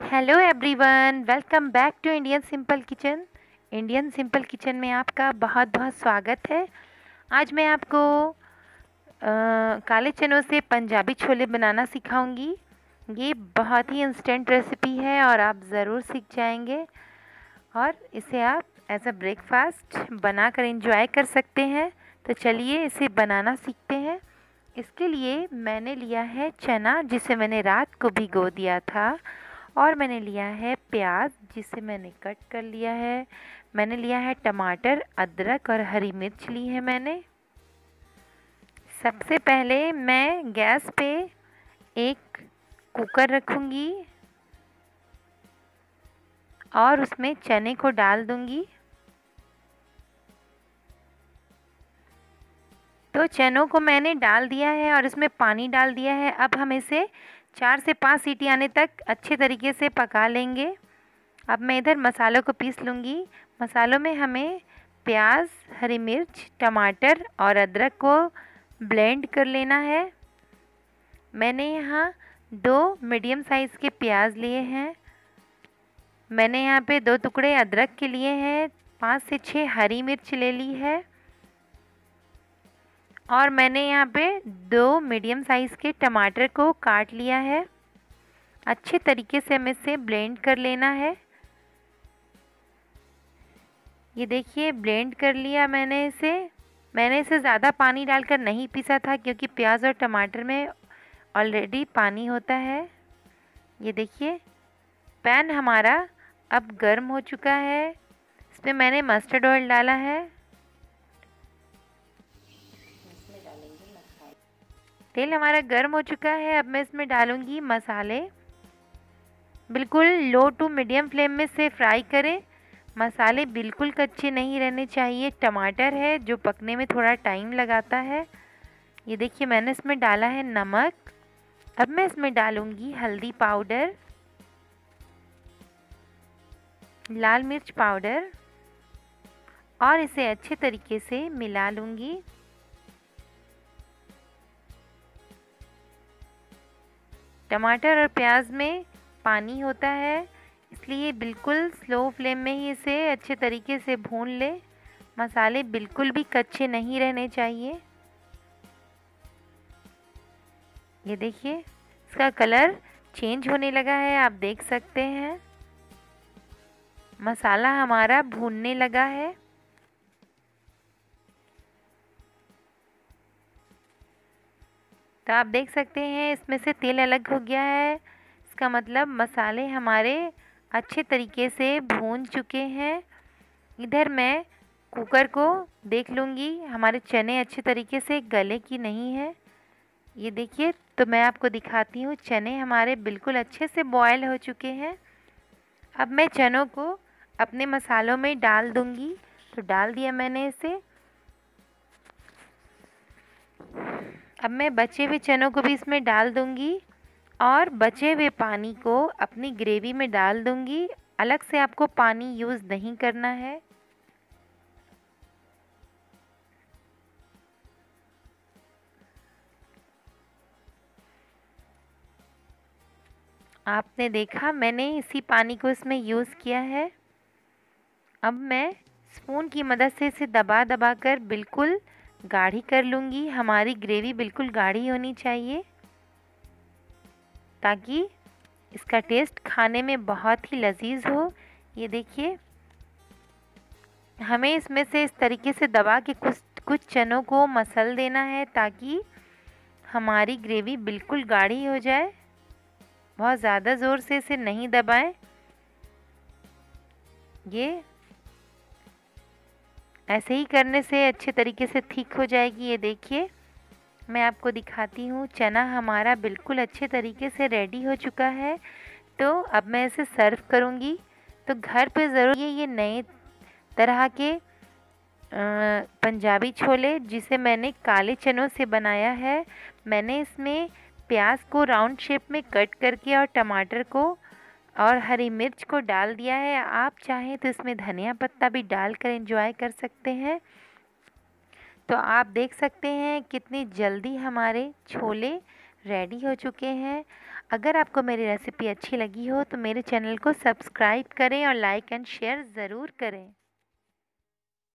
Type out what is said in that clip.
Hello everyone welcome back to Indian simple kitchen Indian simple kitchen में आपका बहुत बहुत स्वागत है। आज मैं आपको आ, काले चनों से पंजाबी छोले बनाना सिखाऊँगी। ये बहुत ही इंस्टेंट रेसिपी है और आप ज़रूर सीख जाएँगे। और इसे आप एज अ ब्रेकफास्ट बनाकर इंजॉय कर सकते हैं। तो चलिए इसे बनाना सीखते हैं। इसके लिए मैंने लिया है चना जिसे मैंने रात को भिगो दिया था। और मैंने लिया है प्याज, जिसे मैंने कट कर लिया है। मैंने लिया है टमाटर, अदरक और हरी मिर्च ली है मैंने। सबसे पहले मैं गैस पे एक कुकर रखूँगी और उसमें चने को डाल दूँगी। तो चनों को मैंने डाल दिया है और इसमें पानी डाल दिया है। अब हम इसे चार से पाँच सीटी आने तक अच्छे तरीके से पका लेंगे। अब मैं इधर मसालों को पीस लूँगी। मसालों में हमें प्याज, हरी मिर्च, टमाटर और अदरक को ब्लेंड कर लेना है। मैंने यहाँ दो मीडियम साइज़ के प्याज लिए हैं। मैंने यहाँ पे दो टुकड़े अदरक के लिए हैं। पाँच से छः हरी मिर्च ले ली है। और मैंने यहाँ पे दो मीडियम साइज़ के टमाटर को काट लिया है। अच्छे तरीके से हमें इसे ब्लेंड कर लेना है। ये देखिए ब्लेंड कर लिया मैंने इसे। मैंने इसे ज़्यादा पानी डालकर नहीं पीसा था क्योंकि प्याज और टमाटर में ऑलरेडी पानी होता है। ये देखिए पैन हमारा अब गर्म हो चुका है। इसमें मैंने मस्टर्ड ऑयल डाला है। तेल हमारा गर्म हो चुका है, अब मैं इसमें डालूँगी मसाले। बिल्कुल लो टू मीडियम फ्लेम में से फ्राई करें। मसाले बिल्कुल कच्चे नहीं रहने चाहिए। टमाटर है, जो पकने में थोड़ा टाइम लगाता है। ये देखिए, मैंने इसमें डाला है नमक। अब मैं इसमें डालूँगी हल्दी पाउडर। लाल मिर्च पाउडर। और इसे अच्छे तरीके से मिला लूँगी। टमाटर और प्याज में पानी होता है, इसलिए बिल्कुल स्लो फ्लेम में ही इसे अच्छे तरीके से भून ले। मसाले बिल्कुल भी कच्चे नहीं रहने चाहिए। ये देखिए, इसका कलर चेंज होने लगा है, आप देख सकते हैं। मसाला हमारा भूनने लगा है। तो आप देख सकते हैं, इसमें से तेल अलग हो गया है। इसका मतलब मसाले हमारे अच्छे तरीके से भून चुके हैं। इधर मैं कुकर को देख लूँगी, हमारे चने अच्छे तरीके से गले की नहीं है। ये देखिए तो मैं आपको दिखाती हूँ, चने हमारे बिल्कुल अच्छे से बॉयल हो चुके हैं। अब मैं चनों को अपने मसालों में डाल दूँगी। तो डाल दिया मैंने इसे। अब मैं बचे हुए चनों को भी इसमें डाल दूँगी और बचे हुए पानी को अपनी ग्रेवी में डाल दूँगी। अलग से आपको पानी यूज़ नहीं करना है। आपने देखा, मैंने इसी पानी को इसमें यूज़ किया है। अब मैं स्पून की मदद से इसे दबा दबा कर बिल्कुल गाढ़ी कर लूँगी। हमारी ग्रेवी बिल्कुल गाढ़ी होनी चाहिए, ताकि इसका टेस्ट खाने में बहुत ही लजीज हो। ये देखिए, हमें इसमें से इस तरीके से दबा के कुछ कुछ चनों को मसल देना है, ताकि हमारी ग्रेवी बिल्कुल गाढ़ी हो जाए। बहुत ज़्यादा ज़ोर से इसे नहीं दबाएँ। ये ऐसे ही करने से अच्छे तरीके से ठीक हो जाएगी, ये देखिए। मैं आपको दिखाती हूँ, चना हमारा बिल्कुल अच्छे तरीके से रेडी हो चुका है। तो अब मैं इसे सर्व करूँगी। तो घर पे ज़रूर ये ये नए तरह के पंजाबी छोले, जिसे मैंने काले चनों से बनाया है। मैंने इसमें प्याज को राउंड शेप में कट करके और टमाटर को और हरी मिर्च को डाल दिया है। आप चाहें तो इसमें धनिया पत्ता भी डालकर एंजॉय कर सकते हैं। तो आप देख सकते हैं कितनी जल्दी हमारे छोले रेडी हो चुके हैं। अगर आपको मेरी रेसिपी अच्छी लगी हो तो मेरे चैनल को सब्सक्राइब करें और लाइक एंड शेयर ज़रूर करें।